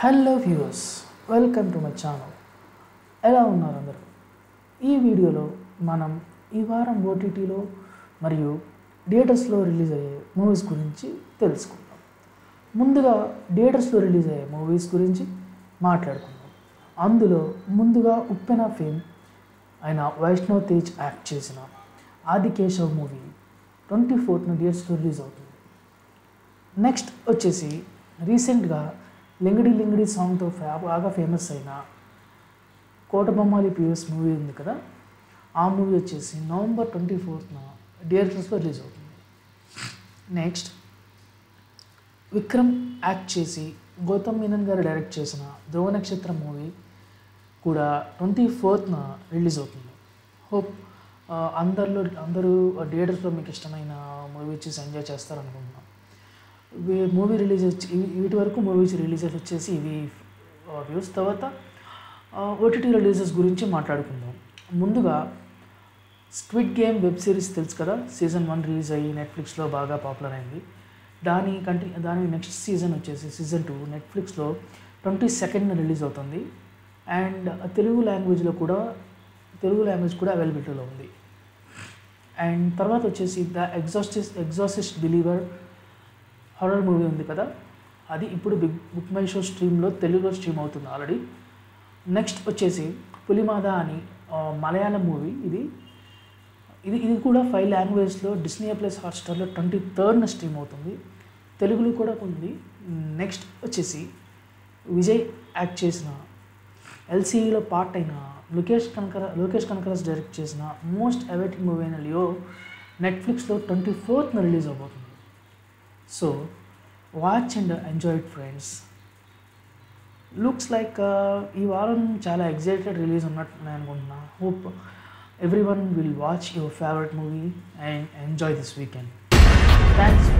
Hello viewers welcome to my channel. ఎలా ఉన్నారు అందరూ? ఈ వీడియోలో మనం ఈ వారం ఓటీటీలో మరియు థియేటర్స్లో రిలీజ్ అయ్యే మూవీస్ గురించి తెలుసుకుందాం. ముందుగా థియేటర్స్లో రిలీజ్ అయ్యే మూవీస్ గురించి మాట్లాడుకుందాం. అందులో ముందుగా ఉప్పెన ఫేమ్ అయిన వైష్ణవ్ తేజ్ యాక్ట్ చేసిన ఆదికేశవ్ మూవీ ట్వంటీ ఫోర్త్న థియేటర్స్లో రిలీజ్ అవుతుంది. నెక్స్ట్ వచ్చేసి రీసెంట్గా లింగడి లింగడి సాంగ్తో బాగా ఫేమస్ అయిన కోటబొమ్మాలి పిఎస్ మూవీ ఉంది కదా? ఆ మూవీ వచ్చేసి నవంబర్ ట్వంటీ ఫోర్త్న థియేటర్స్లో రిలీజ్ అవుతుంది. నెక్స్ట్ విక్రమ్ యాక్ట్ చేసి గౌతమ్ మీనన్ గారు డైరెక్ట్ చేసిన ధ్రువ నక్షత్రం మూవీ కూడా ట్వంటీ ఫోర్త్న రిలీజ్ అవుతుంది. హోప్ అందరిలో అందరూ థియేటర్స్లో మీకు ఇష్టమైన మూవీ చూసి ఎంజాయ్ చేస్తారనుకుంటున్నాను మూవీ రిలీజ్ వచ్చి వీటి వరకు మూవీస్ రిలీజెస్ వచ్చేసి ఇవి వ్యూస్ తర్వాత ఓటీటీ రిలీజెస్ గురించి మాట్లాడుకుందాం. ముందుగా స్క్విడ్ గేమ్ వెబ్ సిరీస్ తెలుసు కదా? సీజన్ వన్ రిలీజ్ అయ్యి నెట్ఫ్లిక్స్లో బాగా పాపులర్ అయింది. దాని కంటి దాని నెక్స్ట్ సీజన్ వచ్చేసి సీజన్ టూ నెట్ఫ్లిక్స్లో ట్వంటీ సెకండ్న రిలీజ్ అవుతుంది. అండ్ తెలుగు లాంగ్వేజ్లో కూడా తెలుగు లాంగ్వేజ్ కూడా అవైలబిలిటీలో ఉంది. అండ్ తర్వాత వచ్చేసి the exorcist exorcist believer horror movie ఉంది కదా అది ఇప్పుడు బిగ్ బుక్ మై షో స్ట్రీమ్లో తెలుగులో స్ట్రీమ్ అవుతుంది ఆల్రెడీ నెక్స్ట్ వచ్చేసి పులిమాద అని మలయాళం మూవీ ఇది ఇది ఇది కూడా ఫైవ్ లాంగ్వేజ్లో డిస్నీ ప్లస్ హాట్స్టార్లో ట్వంటీ థర్డ్న స్ట్రీమ్ అవుతుంది. తెలుగులో కూడా ఉంది. నెక్స్ట్ వచ్చేసి విజయ్ యాక్ట్ చేసిన ఎల్సీఈలో పార్ట్ అయిన లోకేష్ కనకర లోకేష్ కనకరాజ్ డైరెక్ట్ చేసిన మోస్ట్ అవైటింగ్ మూవీ అయిన లియో నెట్ఫ్లిక్స్లో ట్వంటీ ఫోర్త్న రిలీజ్ అవబోతుంది. so watch and enjoy it friends looks like ఈ వారం చాలా ఎగ్జైటెడ్ రిలీజ్ ఉన్నట్టు నేను అనుకుంటున్నా hope everyone will watch your favourite movie and enjoy this weekend thanks